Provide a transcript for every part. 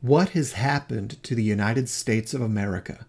What has happened to the United States of America?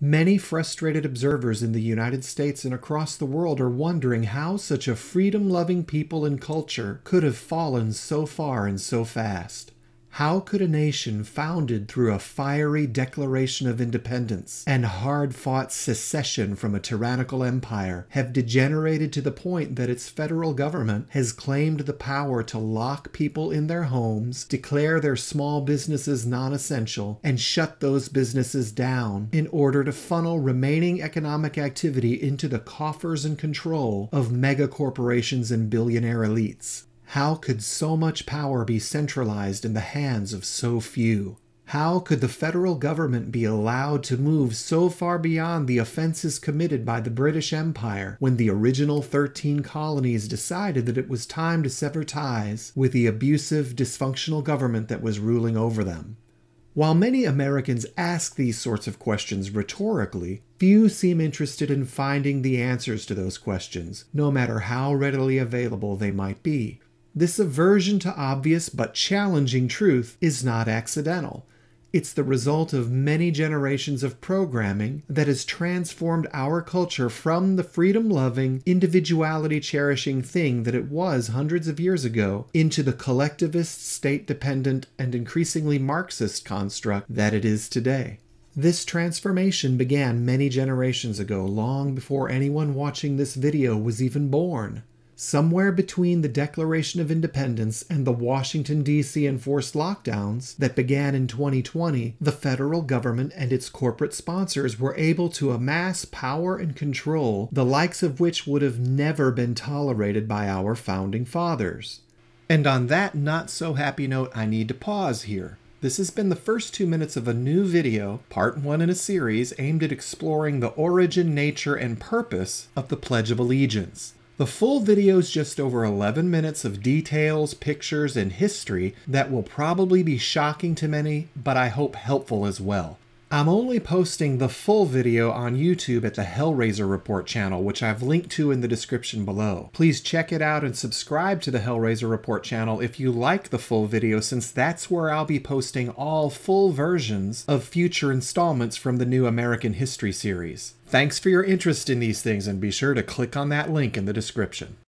Many frustrated observers in the United States and across the world are wondering how such a freedom loving people and culture could have fallen so far and so fast. How could a nation founded through a fiery Declaration of Independence and hard fought secession from a tyrannical empire have degenerated to the point that its federal government has claimed the power to lock people in their homes, declare their small businesses non essential, and shut those businesses down in order to funnel remaining economic activity into the coffers and control of mega corporations and billionaire elites? How could so much power be centralized in the hands of so few? How could the federal government be allowed to move so far beyond the offenses committed by the British Empire when the original 13 colonies decided that it was time to sever ties with the abusive, dysfunctional government that was ruling over them? While many Americans ask these sorts of questions rhetorically, few seem interested in finding the answers to those questions, no matter how readily available they might be. This aversion to obvious but challenging truth is not accidental. It's the result of many generations of programming that has transformed our culture from the freedom loving, individuality cherishing thing that it was hundreds of years ago into the collectivist, state dependent, and increasingly Marxist construct that it is today. This transformation began many generations ago, long before anyone watching this video was even born. Somewhere between the Declaration of Independence and the Washington, D.C. enforced lockdowns that began in 2020, the federal government and its corporate sponsors were able to amass power and control, the likes of which would have never been tolerated by our founding fathers. And on that not so happy note, I need to pause here. This has been the first two minutes of a new video, part one in a series aimed at exploring the origin, nature, and purpose of the Pledge of Allegiance. The full video is just over 11 minutes of details, pictures, and history that will probably be shocking to many, but I hope helpful as well. I'm only posting the full video on YouTube at the Hellrazer Report channel, which I've linked to in the description below. Please check it out and subscribe to the Hellrazer Report channel if you like the full video, since that's where I'll be posting all full versions of future installments from the new American History series. Thanks for your interest in these things, and be sure to click on that link in the description.